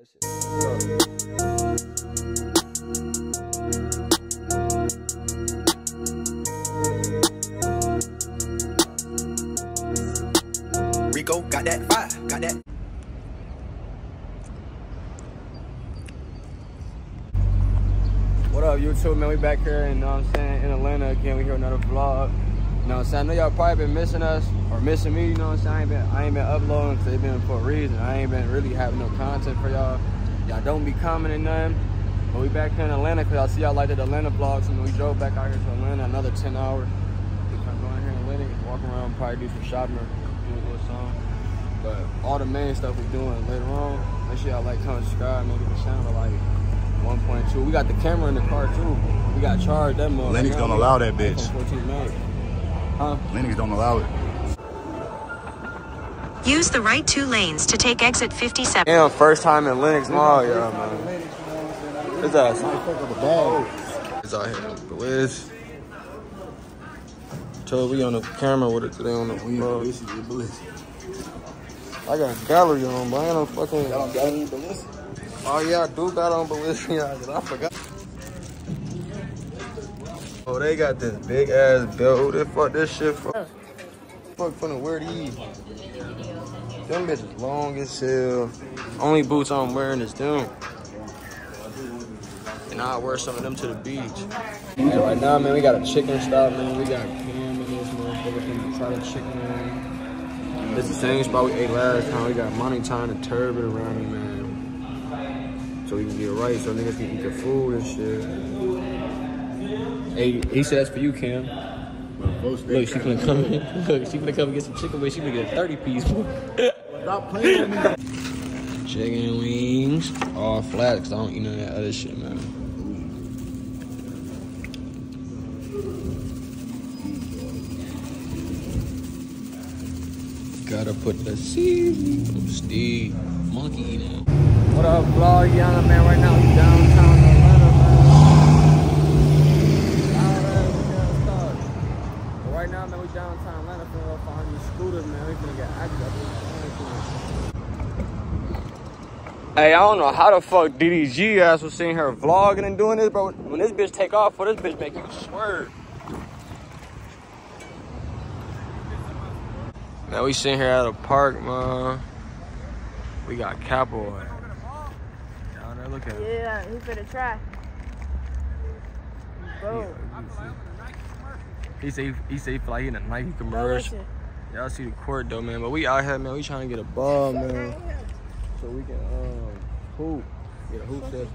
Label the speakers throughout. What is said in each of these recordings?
Speaker 1: Rico got that fire, got that.
Speaker 2: What up, YouTube, man? We back here, and you know what I'm saying, in Atlanta again. We here another vlog. You know what I'm saying? I know y'all probably been missing us or missing me, you know what I'm saying? I ain't been, I ain't been uploading because it's been for a reason. I ain't been really having no content for y'all. Y'all don't be commenting nothing. But we back here in Atlanta because I see y'all like the Atlanta vlogs. And we drove back out here to Atlanta another 10 hours. We come going here in Atlanta, walk around, probably do some shopping or do a little song. But all the main stuff we're doing later on, make sure y'all like, comment, subscribe, maybe the channel like 1.2. We got the camera in the car too. We got charged that much.
Speaker 3: Lenox don't allow that bitch.
Speaker 2: 14 Max. Huh?
Speaker 3: Lenox don't allow it.
Speaker 4: Use the right two lanes to take exit 57.
Speaker 2: Damn, first time in Lenox Mall, yeah, man. It's us. It's out here. Bliss. Told we on the camera with it today on the vlog. I got gallery on, but I ain't no fucking. Oh yeah, I do got on Balenciaga. I forgot. Oh, they got this big ass belt. Who the fuck this shit for? Oh. Fuck finna wear these. Them bitches long as hell. Only boots I'm wearing is them. And I'll wear some of them to the beach. And right now, man, we got a chicken stop, man. We got Cam in this motherfucker finna try the chicken, man. This is the same spot we ate last time. We got Monty Time and Turbot around me, man so we can get right, so niggas can eat the food and shit. Hey, he says for you, Cam. Look, she finna come in. Look, she finna come and get some chicken wings. She finna get a 30 piece. Stop playing with me. Chicken wings, all flat, because I don't eat none of that other shit, man. Gotta put the seasoning. Steve, monkey eating. What up, vlog? Young man, right now downtown Atlanta, man. But right now, man, we downtown Atlanta finna go find these scooters, man. We finna get active. Hey, I don't know how the fuck DDG ass was seeing her vlogging and doing this, bro. When this bitch take off, for this bitch make you swerve. Man, we sitting here at a park, man. We got Cowboy. Down there, look at him.
Speaker 5: Yeah, he finna try. Bro.
Speaker 2: He say he say he feel like he in a Nike commercial. Y'all see the court though, man. But we out here, man. We trying to get a ball, man. So we can um hoop. Get a hoop set.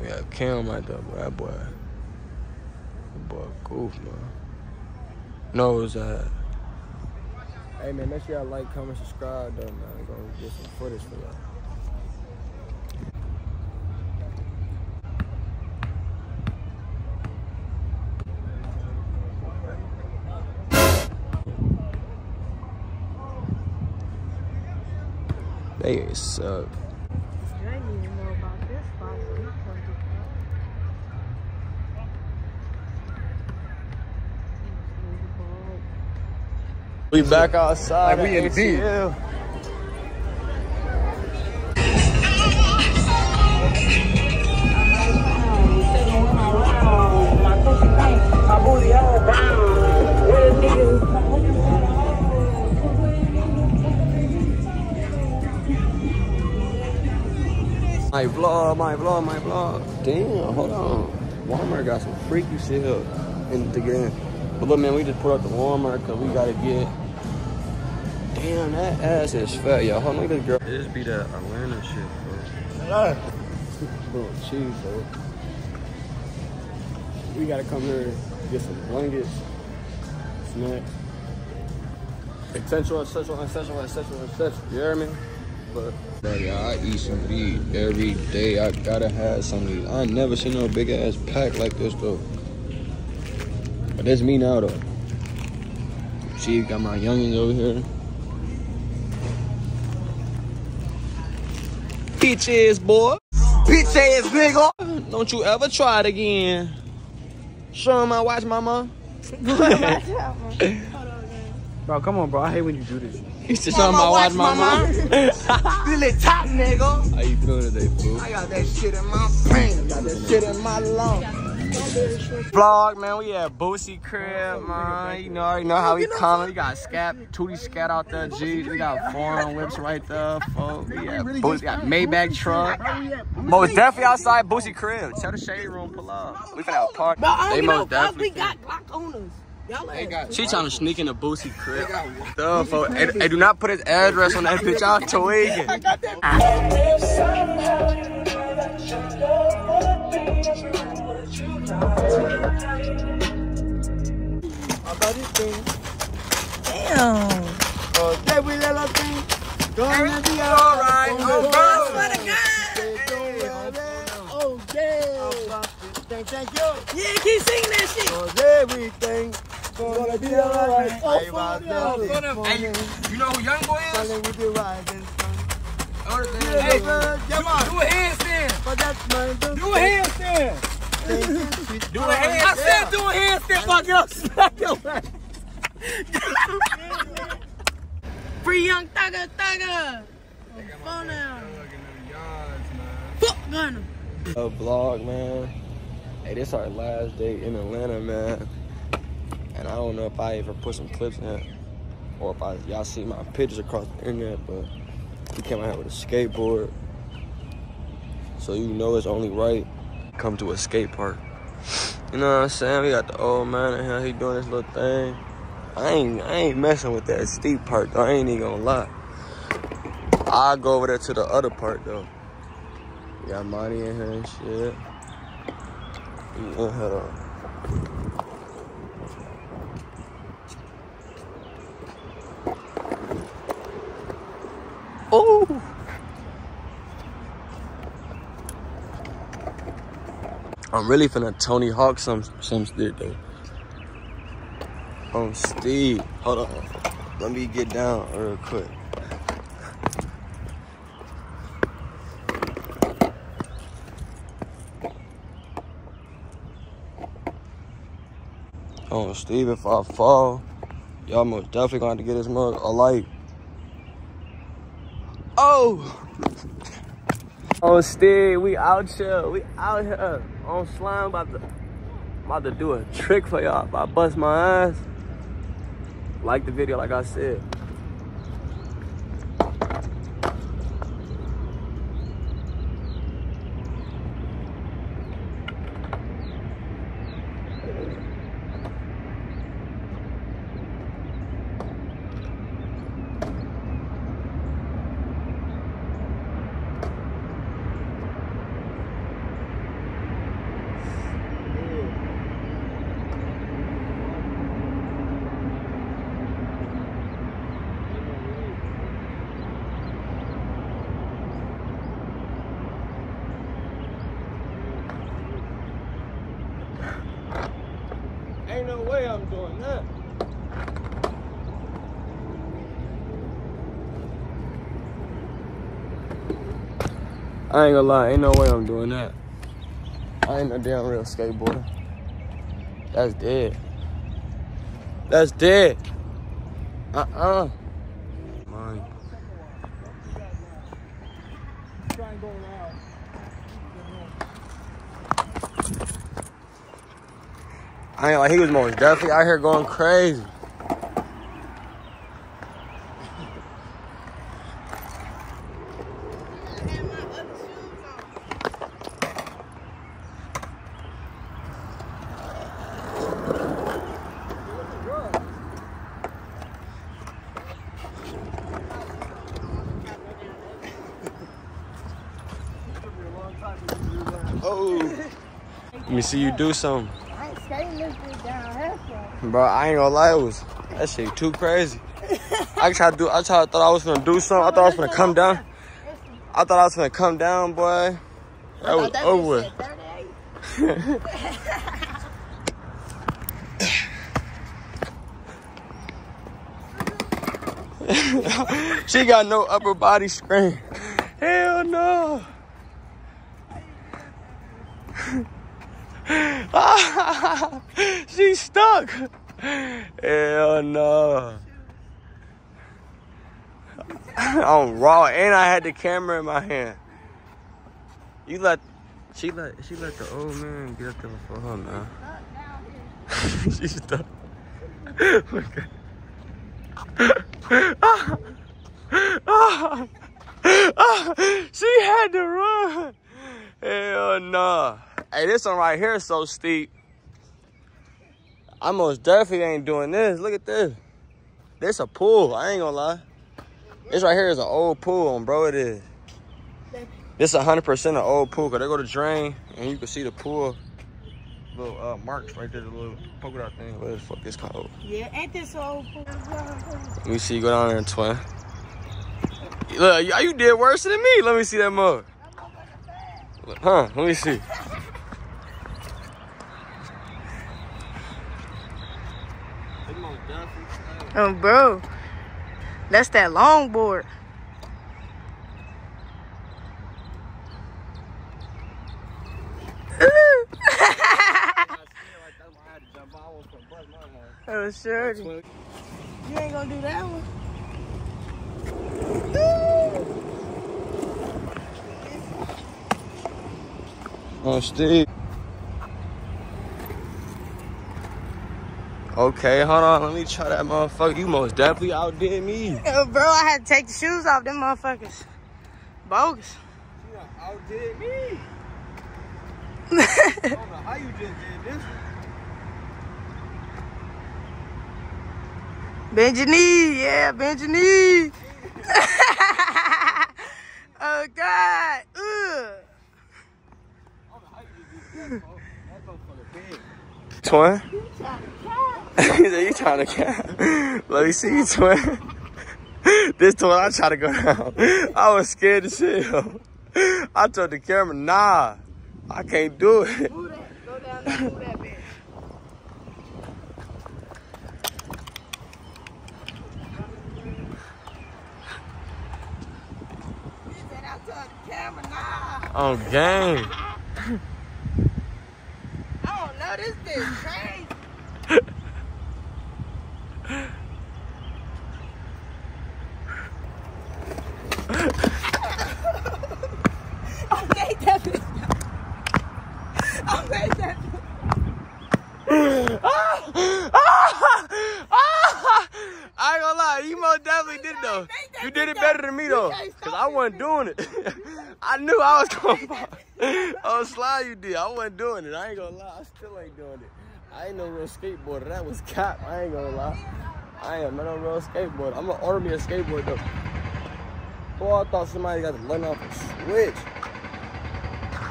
Speaker 2: We got Cam right there, boy. That boy. That boy goof, man. Knows that. Hey man, make sure y'all like, comment, subscribe though, man. We're gonna get some footage for y'all. They suck.
Speaker 5: I didn't even know about this spot. so he told me about.
Speaker 2: We back outside.
Speaker 3: Like we
Speaker 2: at
Speaker 3: in D.
Speaker 2: My vlog, my vlog, my vlog. Damn, hold on. Walmart got some freaky shit up in the game. But look, man, we just put up the Walmart because we gotta get. Damn, that ass is fat, y'all. Hold on, look at this girl. This be that Atlanta shit, bro. Hello. Oh, Little cheese, bro. We gotta come here get some blankets, snacks, essential, essential, essential, essential, essential. You hear me? But, bro, yeah, I eat some meat every day. I gotta have some of these. I never seen no big ass pack like this though. But that's me now though. See, got my youngins over here. Bitch ass boy. Bitch ass nigga. Don't you ever try it again. Show him my watch, mama. bro, come on, bro. I hate when you do this. He's just on my watch, mama.
Speaker 1: Billy top nigga.
Speaker 2: How you feeling today, fool?
Speaker 1: I got that shit in my brain. Got that shit in my lungs.
Speaker 2: Vlog, man. We at Boosie crib, man. You know, already know how we coming. We got Scat, Tootie Scat out there, G. We got foreign whips right there, folks. We at Boosie, we got Maybach truck. Most definitely outside Boosie crib. Tell the shade room pull up. We finna have a party. Uh, they most uh, definitely.
Speaker 6: got Glock on us. Y'all
Speaker 2: She trying to sneak in the Boosie crib. Duh, folks. Hey, hey, do not put his address on that bitch. Y'all tweaking.
Speaker 6: Damn.
Speaker 1: Oh, every little thing gonna be alright. Oh,
Speaker 6: I swear to God.
Speaker 1: Oh, yeah. Thank, thank you.
Speaker 6: Yeah, keep singing
Speaker 1: alright.
Speaker 2: You know who Young Boy is?
Speaker 1: Falling with the rising sun.
Speaker 2: Hey, do a handstand.
Speaker 1: But that's my
Speaker 2: Do a handstand. Do a handstand.
Speaker 6: I said do a handstand, fuck you. Smack your ass. Free young thugger, thugger. Phone now. Fuck Gunna.
Speaker 2: A vlog, man. Hey, this our last day in Atlanta, man. And I don't know if I ever put some clips in it or if I y'all see my pictures across the internet, but he came out here with a skateboard. So you know it's only right. Come to a skate park. You know what I'm saying? We got the old man in here, he doing his little thing. I ain't I ain't messing with that steep part though. I ain't even gonna lie. I'll go over there to the other part though. We got money in here and shit. We in here Oh! I'm really finna Tony Hawk some some shit though. Oh, Steve, hold on. Let me get down real quick. Oh, Steve, if I fall, y'all most definitely gonna have to get this mug a light. Oh! Oh, Steve, we out here. We out here on slime about to, about to do a trick for y'all. If I bust my ass, like the video, like I said. Ain't no way I'm doing that. I ain't gonna lie, ain't no way I'm doing that. I ain't no damn real skateboarder. That's dead. That's dead. Uh-uh. Mine. I ain't like he was most definitely out here going crazy. Oh. Let me see you do something. Bro, I ain't gonna lie, it was that shit too crazy. I tried to do I tried thought I was gonna do something. I thought I was gonna come down. I thought I was gonna come down, boy. That was over with. she got no upper body strength. Hell no. She's stuck. Hell no. on raw, and I had the camera in my hand. You let she let she let the old man get up there for her, man. She's stuck. she had to run. Hell nah. Hey, this one right here is so steep. I most definitely ain't doing this. Look at this. This a pool. I ain't gonna lie. This right here is an old pool, bro. It is. This 100% an old pool. Cause they go to drain and you can see the pool. Little uh, marks right there, the little polka dot thing. What the fuck is called?
Speaker 6: Yeah, ain't this old fool?
Speaker 2: Let me see you go down there and twin. Look, you, you did worse than me. Let me see that mug. Huh? Let me see.
Speaker 6: Oh, bro. That's that longboard. oh, sure. You ain't gonna do that one.
Speaker 2: Oh, Steve. Okay, hold on. Let me try that motherfucker. You most definitely outdid me.
Speaker 6: Oh, bro, I had to take the shoes off them motherfuckers. Bogus.
Speaker 2: You outdid me. I don't know how you just did this.
Speaker 6: Bend your knee, yeah, bend your knee. oh God. Ugh.
Speaker 2: Twin? he said, you trying to cap? Let me see you, twin. this twin, I try to go down. I was scared to shit. yo. I told the camera, nah, I can't do it.
Speaker 6: Move that. Go down there, move that bitch. He I told the camera, nah.
Speaker 2: On game.
Speaker 6: I don't know, this bitch crazy. I made that bitch. I made that bitch.
Speaker 2: I ain't gonna lie, you most definitely did it though. You did it better than me though, cause I wasn't doing it. I knew I was gonna fall. Oh, slide you did. I wasn't doing it. I ain't gonna lie. I still ain't doing it. I ain't no real skateboarder. That was cap. I ain't gonna lie. I am not a real skateboarder. I'm gonna order me a skateboard though. Boy, I thought somebody got to learn off a switch.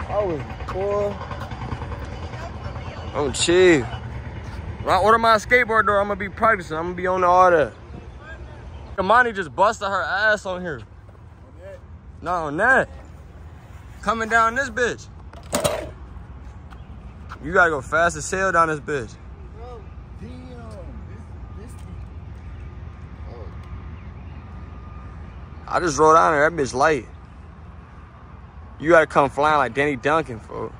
Speaker 2: I was poor. Oh, I'm chill. When I order my skateboard though, I'm gonna be practicing. I'm gonna be on the order. Imani just busted her ass on here. No, on that. Coming down this bitch. You gotta go fast as hell down this bitch. I just rolled down there. That bitch light. You gotta come flying like Danny Duncan, folks.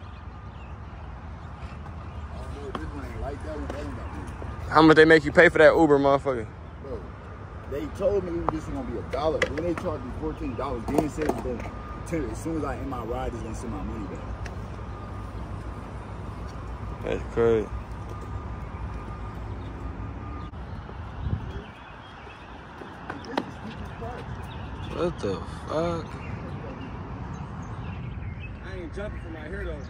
Speaker 2: How much they make you pay for that Uber, motherfucker?
Speaker 3: Bro, they told me this was gonna be a dollar. When they charged me fourteen dollars, then said it's gonna as soon as I end my ride, it's gonna send my money back.
Speaker 2: That's crazy. What the fuck? I ain't jumping from right here though.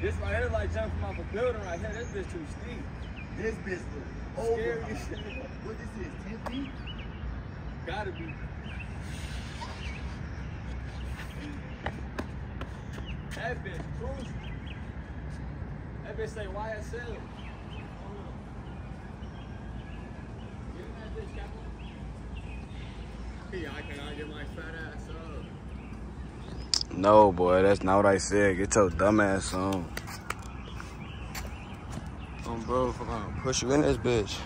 Speaker 2: This right here like jumping off a building right here. This bitch too steep.
Speaker 3: This bitch was
Speaker 2: Scary
Speaker 3: over.
Speaker 2: as shit.
Speaker 3: What this is, ten feet?
Speaker 2: Gotta be. That bitch cruising. That bitch say YSL. Get in that bitch, Captain. Yeah, I cannot get my fat ass up. No, boy, that's not what I said. Get your dumb ass on. Oh, bro, fuck, I'll push you in this bitch.